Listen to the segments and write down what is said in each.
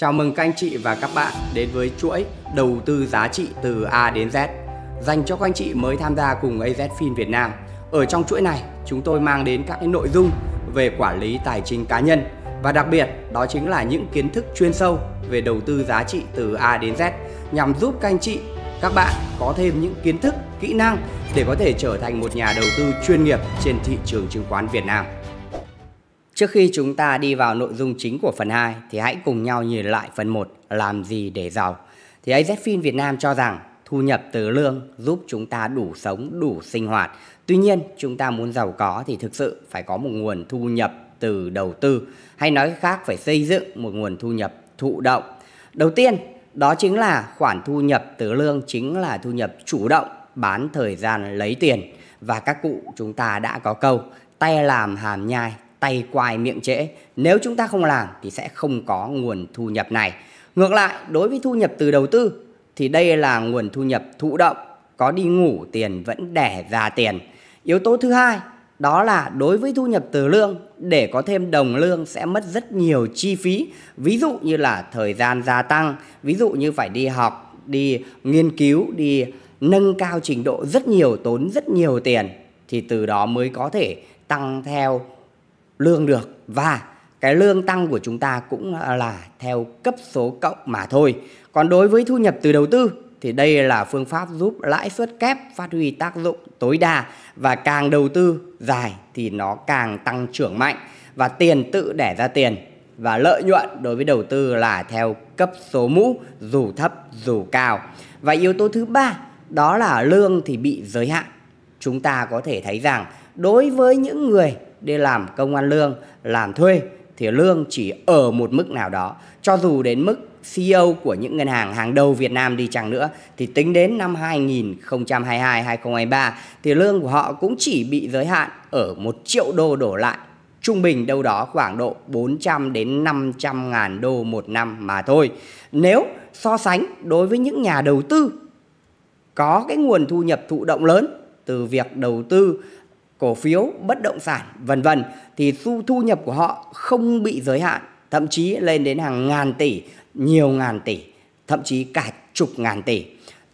Chào mừng các anh chị và các bạn đến với chuỗi đầu tư giá trị từ A đến Z dành cho các anh chị mới tham gia cùng AZFIN Việt Nam. Ở trong chuỗi này, chúng tôi mang đến các cái nội dung về quản lý tài chính cá nhân và đặc biệt đó chính là những kiến thức chuyên sâu về đầu tư giá trị từ A đến Z nhằm giúp các anh chị, các bạn có thêm những kiến thức, kỹ năng để có thể trở thành một nhà đầu tư chuyên nghiệp trên thị trường chứng khoán Việt Nam. Trước khi chúng ta đi vào nội dung chính của phần 2 thì hãy cùng nhau nhìn lại phần 1 làm gì để giàu. Thì AZFIN Việt Nam cho rằng thu nhập từ lương giúp chúng ta đủ sống, đủ sinh hoạt. Tuy nhiên, chúng ta muốn giàu có thì thực sự phải có một nguồn thu nhập từ đầu tư hay nói khác phải xây dựng một nguồn thu nhập thụ động. Đầu tiên, đó chính là khoản thu nhập từ lương chính là thu nhập chủ động bán thời gian lấy tiền và các cụ chúng ta đã có câu tay làm hàm nhai tay quài miệng trễ. Nếu chúng ta không làm thì sẽ không có nguồn thu nhập này. Ngược lại, đối với thu nhập từ đầu tư thì đây là nguồn thu nhập thụ động, có đi ngủ tiền vẫn đẻ ra tiền. Yếu tố thứ hai đó là đối với thu nhập từ lương để có thêm đồng lương sẽ mất rất nhiều chi phí ví dụ như là thời gian gia tăng ví dụ như phải đi học đi nghiên cứu đi nâng cao trình độ rất nhiều tốn rất nhiều tiền thì từ đó mới có thể tăng theo lương được và cái lương tăng của chúng ta cũng à, là theo cấp số cộng mà thôi. Còn đối với thu nhập từ đầu tư thì đây là phương pháp giúp lãi suất kép phát huy tác dụng tối đa và càng đầu tư dài thì nó càng tăng trưởng mạnh và tiền tự đẻ ra tiền và lợi nhuận đối với đầu tư là theo cấp số mũ, dù thấp, dù cao. Và yếu tố thứ ba, đó là lương thì bị giới hạn. Chúng ta có thể thấy rằng đối với những người đi làm công ăn lương, làm thuê thì lương chỉ ở một mức nào đó. Cho dù đến mức CEO của những ngân hàng hàng đầu Việt Nam đi chăng nữa thì tính đến năm 2022 2023 thì lương của họ cũng chỉ bị giới hạn ở 1 triệu đô đổ lại trung bình đâu đó khoảng độ 400 đến 500 ngàn đô một năm mà thôi. Nếu so sánh đối với những nhà đầu tư có cái nguồn thu nhập thụ động lớn từ việc đầu tư cổ phiếu, bất động sản, vân vân thì thu thu nhập của họ không bị giới hạn, thậm chí lên đến hàng ngàn tỷ, nhiều ngàn tỷ, thậm chí cả chục ngàn tỷ.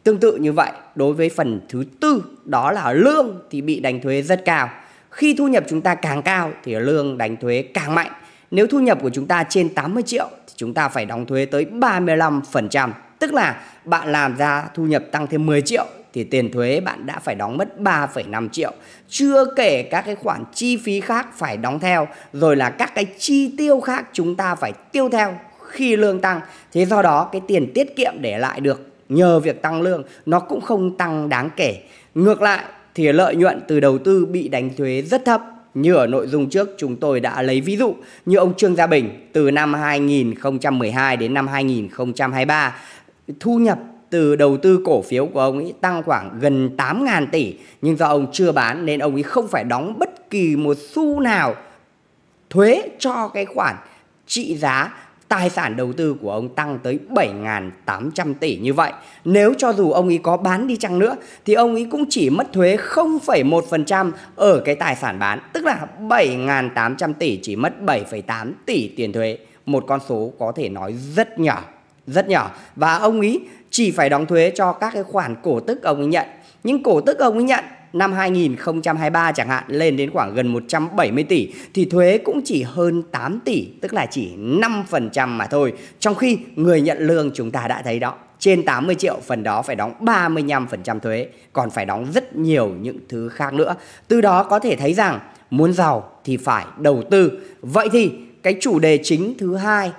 Tương tự như vậy, đối với phần thứ tư đó là lương thì bị đánh thuế rất cao. Khi thu nhập chúng ta càng cao thì lương đánh thuế càng mạnh. Nếu thu nhập của chúng ta trên 80 triệu thì chúng ta phải đóng thuế tới 35%. Tức là bạn làm ra thu nhập tăng thêm 10 triệu thì tiền thuế bạn đã phải đóng mất 3,5 triệu. Chưa kể các cái khoản chi phí khác phải đóng theo, rồi là các cái chi tiêu khác chúng ta phải tiêu theo khi lương tăng. Thế do đó cái tiền tiết kiệm để lại được nhờ việc tăng lương nó cũng không tăng đáng kể. Ngược lại thì lợi nhuận từ đầu tư bị đánh thuế rất thấp. Như ở nội dung trước chúng tôi đã lấy ví dụ như ông Trương Gia Bình từ năm 2012 đến năm 2023 thu nhập từ đầu tư cổ phiếu của ông ấy tăng khoảng gần 8.000 tỷ nhưng do ông chưa bán nên ông ấy không phải đóng bất kỳ một xu nào thuế cho cái khoản trị giá tài sản đầu tư của ông tăng tới 7.800 tỷ như vậy. Nếu cho dù ông ấy có bán đi chăng nữa thì ông ấy cũng chỉ mất thuế 0,1% ở cái tài sản bán. Tức là 7.800 tỷ chỉ mất 7,8 tỷ tiền thuế. Một con số có thể nói rất nhỏ, rất nhỏ. Và ông ấy chỉ phải đóng thuế cho các cái khoản cổ tức ông ấy nhận. Nhưng cổ tức ông ấy nhận năm 2023 chẳng hạn lên đến khoảng gần 170 tỷ thì thuế cũng chỉ hơn 8 tỷ, tức là chỉ 5% mà thôi. Trong khi người nhận lương chúng ta đã thấy đó, trên 80 triệu phần đó phải đóng 35% thuế, còn phải đóng rất nhiều những thứ khác nữa. Từ đó có thể thấy rằng muốn giàu thì phải đầu tư. Vậy thì cái chủ đề chính thứ hai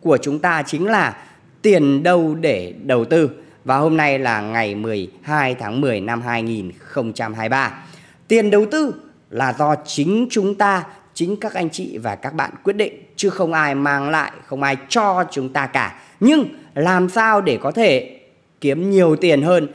của chúng ta chính là tiền đâu để đầu tư. Và hôm nay là ngày 12 tháng 10 năm 2023. Tiền đầu tư là do chính chúng ta, chính các anh chị và các bạn quyết định chứ không ai mang lại, không ai cho chúng ta cả. Nhưng làm sao để có thể kiếm nhiều tiền hơn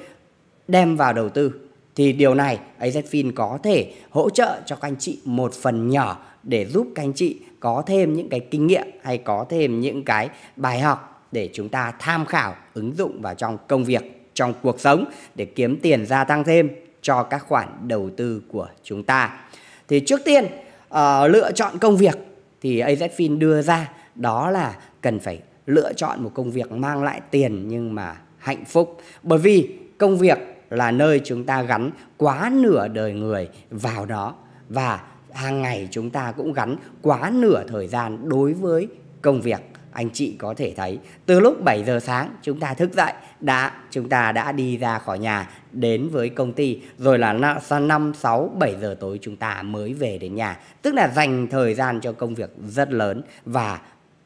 đem vào đầu tư thì điều này AZFIN có thể hỗ trợ cho các anh chị một phần nhỏ để giúp các anh chị có thêm những cái kinh nghiệm hay có thêm những cái bài học để chúng ta tham khảo ứng dụng vào trong công việc trong cuộc sống để kiếm tiền gia tăng thêm cho các khoản đầu tư của chúng ta. Thì trước tiên uh, lựa chọn công việc thì AZFIN đưa ra đó là cần phải lựa chọn một công việc mang lại tiền nhưng mà hạnh phúc. Bởi vì công việc là nơi chúng ta gắn quá nửa đời người vào đó và hàng ngày chúng ta cũng gắn quá nửa thời gian đối với công việc anh chị có thể thấy, từ lúc 7 giờ sáng chúng ta thức dậy, đã, chúng ta đã đi ra khỏi nhà, đến với công ty. Rồi là sau 5 6 7 giờ tối chúng ta mới về đến nhà. Tức là dành thời gian cho công việc rất lớn và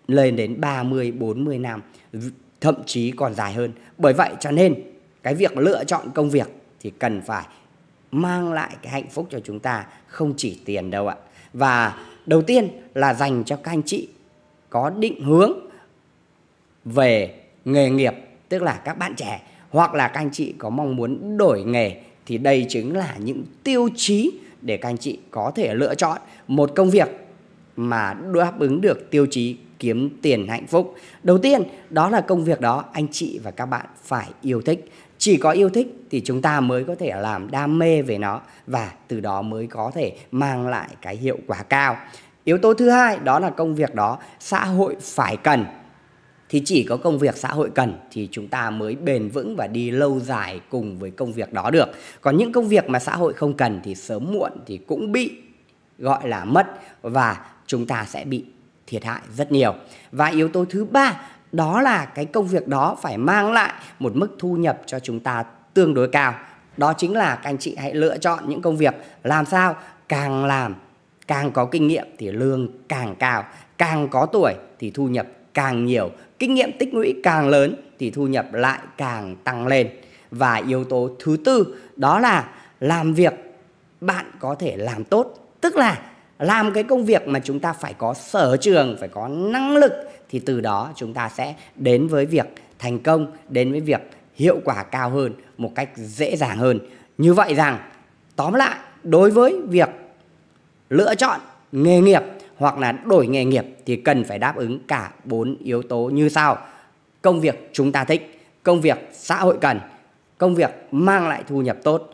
lên đến 30 40 năm, thậm chí còn dài hơn. Bởi vậy cho nên, cái việc lựa chọn công việc thì cần phải mang lại cái hạnh phúc cho chúng ta, không chỉ tiền đâu ạ. Và đầu tiên là dành cho các anh chị có định hướng về nghề nghiệp tức là các bạn trẻ hoặc là các anh chị có mong muốn đổi nghề thì đây chính là những tiêu chí để các anh chị có thể lựa chọn một công việc mà đáp ứng được tiêu chí kiếm tiền hạnh phúc. Đầu tiên, đó là công việc đó anh chị và các bạn phải yêu thích. Chỉ có yêu thích thì chúng ta mới có thể làm đam mê về nó và từ đó mới có thể mang lại cái hiệu quả cao. Yếu tố thứ hai đó là công việc đó, xã hội phải cần. Thì chỉ có công việc xã hội cần thì chúng ta mới bền vững và đi lâu dài cùng với công việc đó được. Còn những công việc mà xã hội không cần thì sớm muộn thì cũng bị, gọi là, mất và chúng ta sẽ bị thiệt hại rất nhiều. Và yếu tố thứ ba đó là cái công việc đó phải mang lại một mức thu nhập cho chúng ta tương đối cao. Đó chính là các anh chị hãy lựa chọn những công việc làm sao càng làm càng có kinh nghiệm thì lương càng cao, càng có tuổi thì thu nhập càng nhiều, kinh nghiệm tích lũy càng lớn thì thu nhập lại càng tăng lên. Và yếu tố thứ tư đó là làm việc bạn có thể làm tốt, tức là làm cái công việc mà chúng ta phải có sở trường, phải có năng lực thì từ đó chúng ta sẽ đến với việc thành công, đến với việc hiệu quả cao hơn, một cách dễ dàng hơn. Như vậy rằng, tóm lại, đối với việc lựa chọn nghề nghiệp hoặc là đổi nghề nghiệp thì cần phải đáp ứng cả bốn yếu tố như sau. Công việc chúng ta thích, công việc xã hội cần, công việc mang lại thu nhập tốt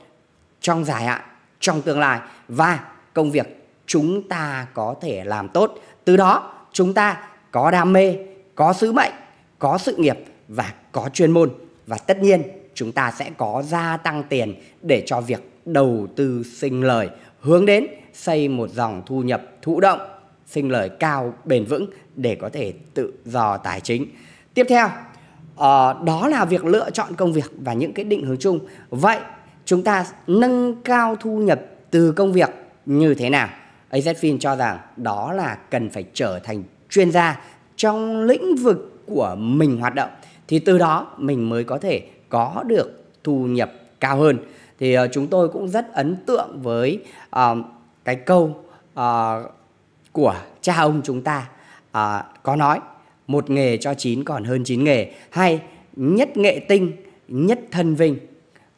trong dài hạn, trong tương lai và công việc chúng ta có thể làm tốt. Từ đó chúng ta có đam mê, có sứ mệnh, có sự nghiệp và có chuyên môn và tất nhiên chúng ta sẽ có gia tăng tiền để cho việc đầu tư sinh lời hướng đến xây một dòng thu nhập thụ động sinh lời cao bền vững để có thể tự do tài chính. Tiếp theo uh, đó là việc lựa chọn công việc và những cái định hướng chung. Vậy chúng ta nâng cao thu nhập từ công việc như thế nào? AZFIN cho rằng đó là cần phải trở thành chuyên gia trong lĩnh vực của mình hoạt động thì từ đó mình mới có thể có được thu nhập cao hơn. Thì uh, chúng tôi cũng rất ấn tượng với uh, cái câu uh, của cha ông chúng ta uh, có nói một nghề cho chín còn hơn chín nghề. Hay nhất nghệ tinh nhất thân vinh.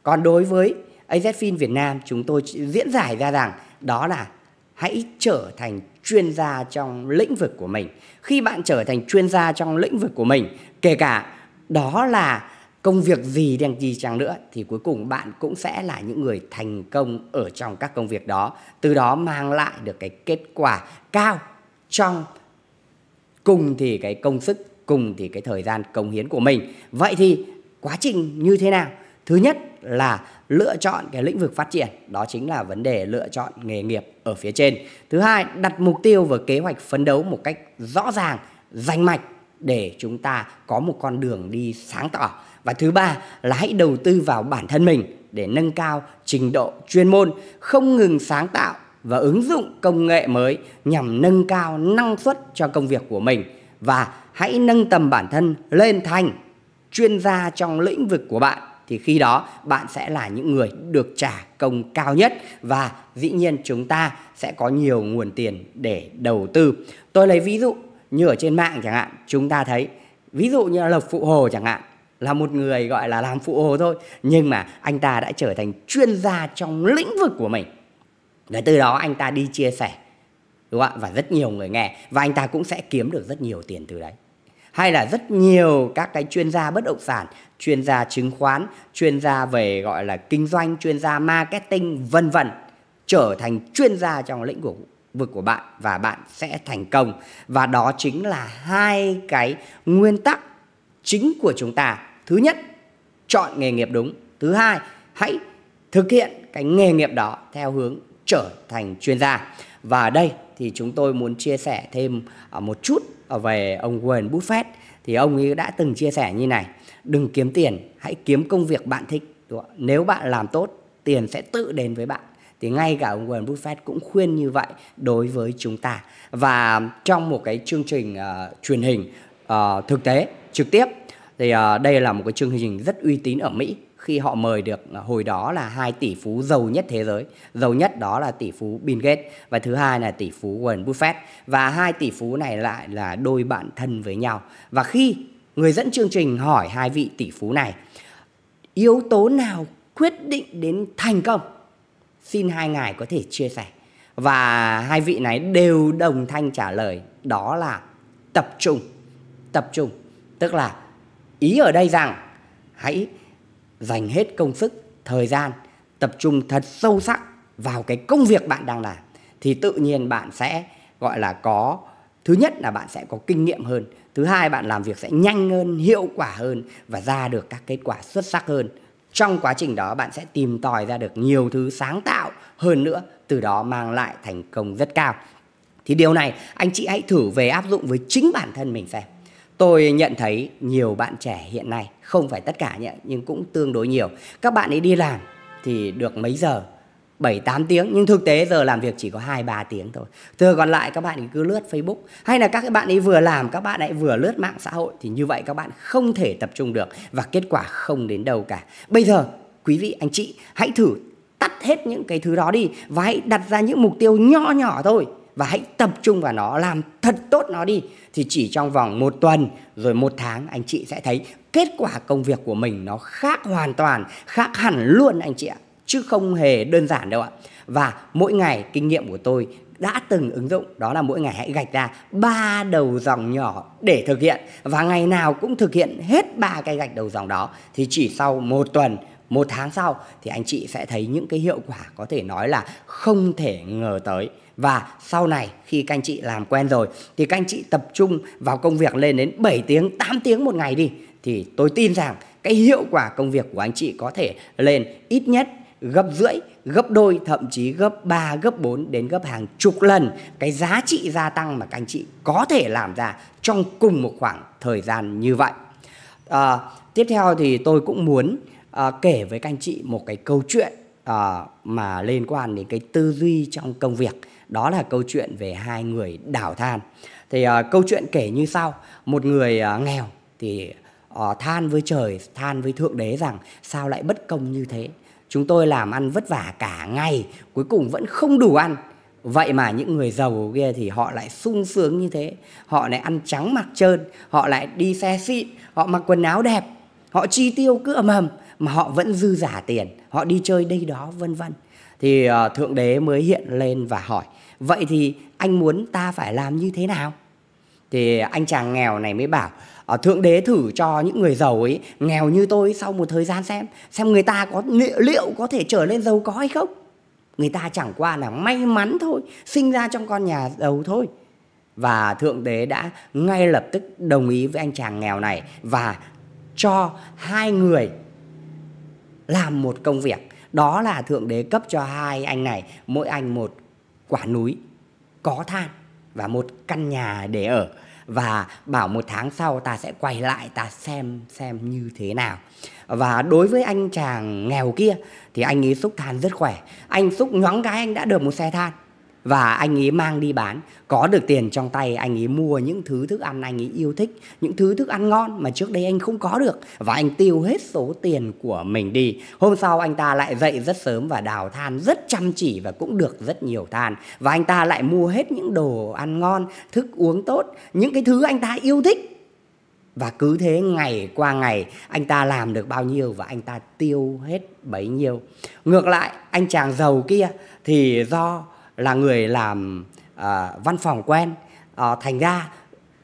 Còn đối với AZFIN Việt Nam chúng tôi diễn giải ra rằng đó là hãy trở thành chuyên gia trong lĩnh vực của mình. Khi bạn trở thành chuyên gia trong lĩnh vực của mình kể cả đó là công việc gì đen gì chăng nữa thì cuối cùng bạn cũng sẽ là những người thành công ở trong các công việc đó. Từ đó mang lại được cái kết quả cao trong cùng thì cái công sức, cùng thì cái thời gian công hiến của mình. Vậy thì quá trình như thế nào? Thứ nhất là lựa chọn cái lĩnh vực phát triển, đó chính là vấn đề lựa chọn nghề nghiệp ở phía trên. Thứ hai, đặt mục tiêu và kế hoạch phấn đấu một cách rõ ràng, rành mạch để chúng ta có một con đường đi sáng tỏ và thứ ba là hãy đầu tư vào bản thân mình để nâng cao trình độ chuyên môn, không ngừng sáng tạo và ứng dụng công nghệ mới nhằm nâng cao năng suất cho công việc của mình và hãy nâng tầm bản thân lên thành chuyên gia trong lĩnh vực của bạn, thì khi đó bạn sẽ là những người được trả công cao nhất và dĩ nhiên chúng ta sẽ có nhiều nguồn tiền để đầu tư. Tôi lấy ví dụ như ở trên mạng chẳng hạn, chúng ta thấy ví dụ như là Lộc Phụ Hồ chẳng hạn là một người gọi là làm phụ hồ thôi nhưng mà anh ta đã trở thành chuyên gia trong lĩnh vực của mình. Và từ đó anh ta đi chia sẻ đúng không ạ? Và rất nhiều người nghe và anh ta cũng sẽ kiếm được rất nhiều tiền từ đấy. Hay là rất nhiều các cái chuyên gia bất động sản chuyên gia chứng khoán chuyên gia về gọi là kinh doanh chuyên gia marketing vân vân trở thành chuyên gia trong lĩnh vực vực của bạn và bạn sẽ thành công. Và đó chính là hai cái nguyên tắc chính của chúng ta. Thứ nhất, chọn nghề nghiệp đúng. Thứ hai, hãy thực hiện cái nghề nghiệp đó theo hướng trở thành chuyên gia. Và ở đây thì chúng tôi muốn chia sẻ thêm à, một chút à, về ông Warren Buffett. Thì ông ấy đã từng chia sẻ như này, đừng kiếm tiền, hãy kiếm công việc bạn thích. Nếu bạn làm tốt, tiền sẽ tự đến với bạn thì ngay cả ông Warren Buffett cũng khuyên như vậy đối với chúng ta. Và trong một cái chương trình uh, truyền hình uh, thực tế trực tiếp thì uh, đây là một cái chương trình rất uy tín ở Mỹ. Khi họ mời được hồi đó là hai tỷ phú giàu nhất thế giới. Giàu nhất đó là tỷ phú Bill Gates và thứ hai là tỷ phú Warren Buffett. Và hai tỷ phú này lại là đôi bạn thân với nhau. Và khi người dẫn chương trình hỏi hai vị tỷ phú này yếu tố nào quyết định đến thành công? Xin hai ngài có thể chia sẻ. Và hai vị này đều đồng thanh trả lời, đó là tập trung. Tập trung, tức là ý ở đây rằng hãy dành hết công sức, thời gian, tập trung thật sâu sắc vào cái công việc bạn đang làm, thì tự nhiên bạn sẽ gọi là có, thứ nhất là bạn sẽ có kinh nghiệm hơn, thứ hai bạn làm việc sẽ nhanh hơn, hiệu quả hơn và ra được các kết quả xuất sắc hơn trong quá trình đó, bạn sẽ tìm tòi ra được nhiều thứ sáng tạo, hơn nữa, từ đó mang lại thành công rất cao. Thì điều này, anh chị hãy thử về áp dụng với chính bản thân mình xem. Tôi nhận thấy nhiều bạn trẻ hiện nay, không phải tất cả nhé, nhưng cũng tương đối nhiều. Các bạn ấy đi làm thì được mấy giờ? 7 8 tiếng nhưng thực tế giờ làm việc chỉ có 2 3 tiếng thôi. Giờ còn lại các bạn cứ lướt Facebook hay là các bạn ấy vừa làm, các bạn ấy vừa lướt mạng xã hội, thì như vậy các bạn không thể tập trung được và kết quả không đến đâu cả. Bây giờ, quý vị, anh chị, hãy thử tắt hết những cái thứ đó đi và hãy đặt ra những mục tiêu nhỏ nhỏ thôi và hãy tập trung vào nó, làm thật tốt nó đi thì chỉ trong vòng một tuần rồi một tháng, anh chị sẽ thấy kết quả công việc của mình nó khác hoàn toàn, khác hẳn luôn, anh chị ạ chứ không hề đơn giản đâu ạ. Và mỗi ngày kinh nghiệm của tôi đã từng ứng dụng, đó là mỗi ngày hãy gạch ra ba đầu dòng nhỏ để thực hiện. Và ngày nào cũng thực hiện hết ba cái gạch đầu dòng đó. Thì chỉ sau một tuần, một tháng sau thì anh chị sẽ thấy những cái hiệu quả có thể nói là không thể ngờ tới. Và sau này khi các anh chị làm quen rồi thì các anh chị tập trung vào công việc lên đến 7 tiếng 8 tiếng một ngày đi, thì tôi tin rằng cái hiệu quả công việc của anh chị có thể lên ít nhất gấp rưỡi, gấp đôi, thậm chí gấp 3, gấp 4 đến gấp hàng chục lần cái giá trị gia tăng mà các anh chị có thể làm ra trong cùng một khoảng thời gian như vậy. À, tiếp theo thì tôi cũng muốn à, kể với các anh chị một cái câu chuyện à, mà liên quan đến cái tư duy trong công việc. Đó là câu chuyện về hai người đảo than. Thì à, câu chuyện kể như sau: một người à, nghèo thì à, than với trời, than với thượng đế rằng sao lại bất công như thế Chúng tôi làm ăn vất vả cả ngày, cuối cùng vẫn không đủ ăn. Vậy mà những người giàu kia thì họ lại sung sướng như thế. Họ lại ăn trắng mặc trơn, họ lại đi xe xịn, họ mặc quần áo đẹp, họ chi tiêu cứ ầm ầm mà họ vẫn dư giả tiền, họ đi chơi đây đó vân vân. Thì uh, thượng đế mới hiện lên và hỏi: "Vậy thì anh muốn ta phải làm như thế nào?" Thì anh chàng nghèo này mới bảo: uh, Ờ, thượng đế thử cho những người giàu ấy, nghèo như tôi sau một thời gian xem xem người ta có liệu có thể trở lên giàu có hay không. Người ta chẳng qua là may mắn thôi, sinh ra trong con nhà giàu thôi. Và thượng đế đã ngay lập tức đồng ý với anh chàng nghèo này và cho hai người làm một công việc. Đó là thượng đế cấp cho hai anh này, mỗi anh một quả núi có than và một căn nhà để ở và bảo một tháng sau ta sẽ quay lại, ta xem xem như thế nào. Và đối với anh chàng nghèo kia, thì anh ấy xúc than rất khỏe. Anh xúc nhoáng cái anh đã được một xe than và anh ấy mang đi bán. Có được tiền trong tay, anh ấy mua những thứ thức ăn anh ấy yêu thích, những thứ thức ăn ngon mà trước đây anh không có được. Và anh tiêu hết số tiền của mình đi. Hôm sau anh ta lại dậy rất sớm và đào than rất chăm chỉ và cũng được rất nhiều than. Và anh ta lại mua hết những đồ ăn ngon, thức uống tốt, những cái thứ anh ta yêu thích. Và cứ thế ngày qua ngày, anh ta làm được bao nhiêu và anh ta tiêu hết bấy nhiêu. Ngược lại, anh chàng giàu kia thì do là người làm uh, văn phòng quen. Uh, thành ra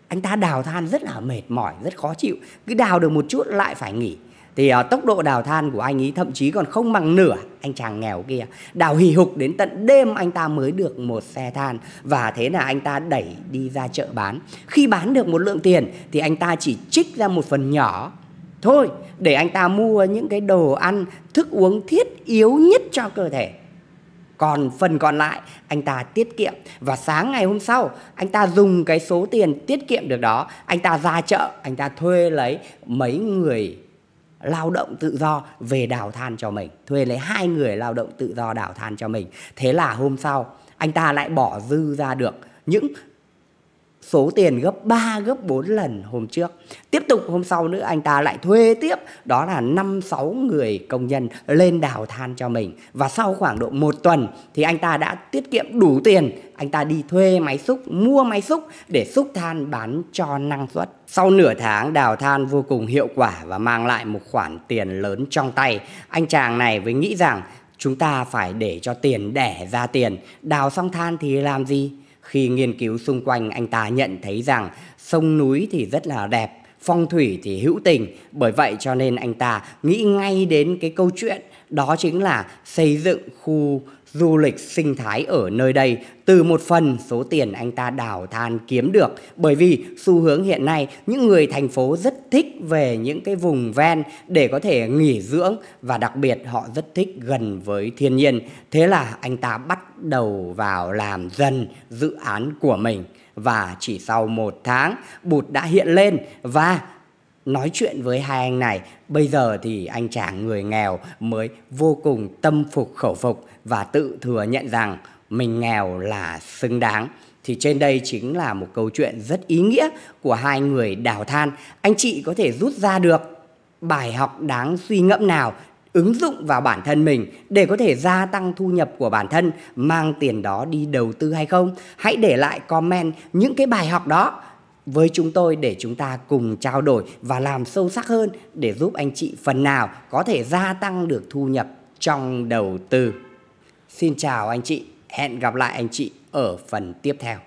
anh ta đào than rất là mệt mỏi rất khó chịu. Cứ đào được một chút lại phải nghỉ. Thì uh, tốc độ đào than của anh ấy thậm chí còn không bằng nửa anh chàng nghèo kia. Đào hì hục đến tận đêm anh ta mới được một xe than. Và thế là anh ta đẩy đi ra chợ bán. Khi bán được một lượng tiền thì anh ta chỉ trích ra một phần nhỏ thôi để anh ta mua những cái đồ ăn thức uống thiết yếu nhất cho cơ thể còn phần còn lại, anh ta tiết kiệm. Và sáng ngày hôm sau, anh ta dùng cái số tiền tiết kiệm được đó, anh ta ra chợ, anh ta thuê lấy mấy người lao động tự do về đào than cho mình. Thuê lấy hai người lao động tự do đào than cho mình. Thế là hôm sau, anh ta lại bỏ dư ra được những số tiền gấp 3 gấp 4 lần hôm trước. Tiếp tục hôm sau nữa anh ta lại thuê tiếp đó là 5 6 người công nhân lên đào than cho mình và sau khoảng độ một tuần thì anh ta đã tiết kiệm đủ tiền, anh ta đi thuê máy xúc, mua máy xúc để xúc than bán cho năng suất. Sau nửa tháng đào than vô cùng hiệu quả và mang lại một khoản tiền lớn trong tay, anh chàng này mới nghĩ rằng chúng ta phải để cho tiền đẻ ra tiền, đào xong than thì làm gì? Khi nghiên cứu xung quanh anh ta nhận thấy rằng sông núi thì rất là đẹp, phong thủy thì hữu tình. Bởi vậy cho nên anh ta nghĩ ngay đến cái câu chuyện đó chính là xây dựng khu du lịch sinh thái ở nơi đây từ một phần số tiền anh ta đào than kiếm được. Bởi vì xu hướng hiện nay, những người thành phố rất thích về những cái vùng ven để có thể nghỉ dưỡng và đặc biệt họ rất thích gần với thiên nhiên. Thế là anh ta bắt đầu vào làm dần dự án của mình. Và chỉ sau một tháng, bụt đã hiện lên và nói chuyện với hai anh này, bây giờ thì anh chàng người nghèo mới vô cùng tâm phục khẩu phục và tự thừa nhận rằng mình nghèo là xứng đáng. Thì trên đây chính là một câu chuyện rất ý nghĩa của hai người đào than. Anh chị có thể rút ra được bài học đáng suy ngẫm nào, ứng dụng vào bản thân mình để có thể gia tăng thu nhập của bản thân, mang tiền đó đi đầu tư hay không? Hãy để lại comment những cái bài học đó với chúng tôi để chúng ta cùng trao đổi và làm sâu sắc hơn để giúp anh chị phần nào có thể gia tăng được thu nhập trong đầu tư. Xin chào anh chị, hẹn gặp lại anh chị ở phần tiếp theo.